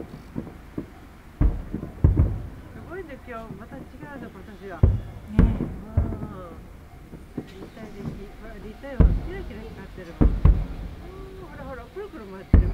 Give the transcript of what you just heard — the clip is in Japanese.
すごいですよ。また違うの今年は。ねえ、うん、立体的、立体はキラキラ光ってるもん。ほらほらくるくる回ってる。